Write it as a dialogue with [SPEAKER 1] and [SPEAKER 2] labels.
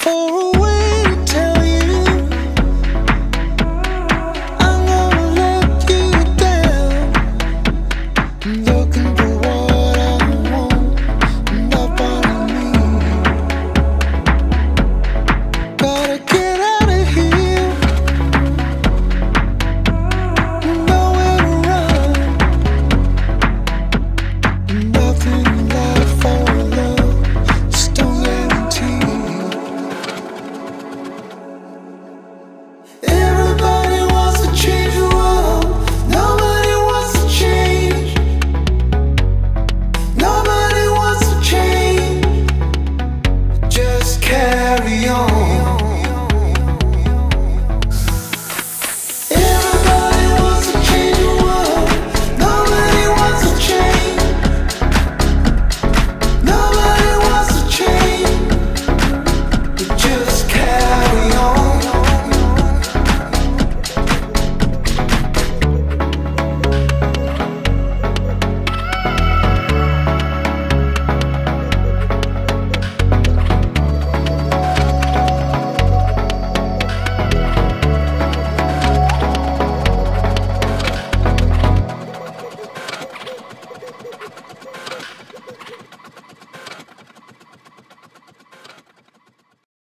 [SPEAKER 1] for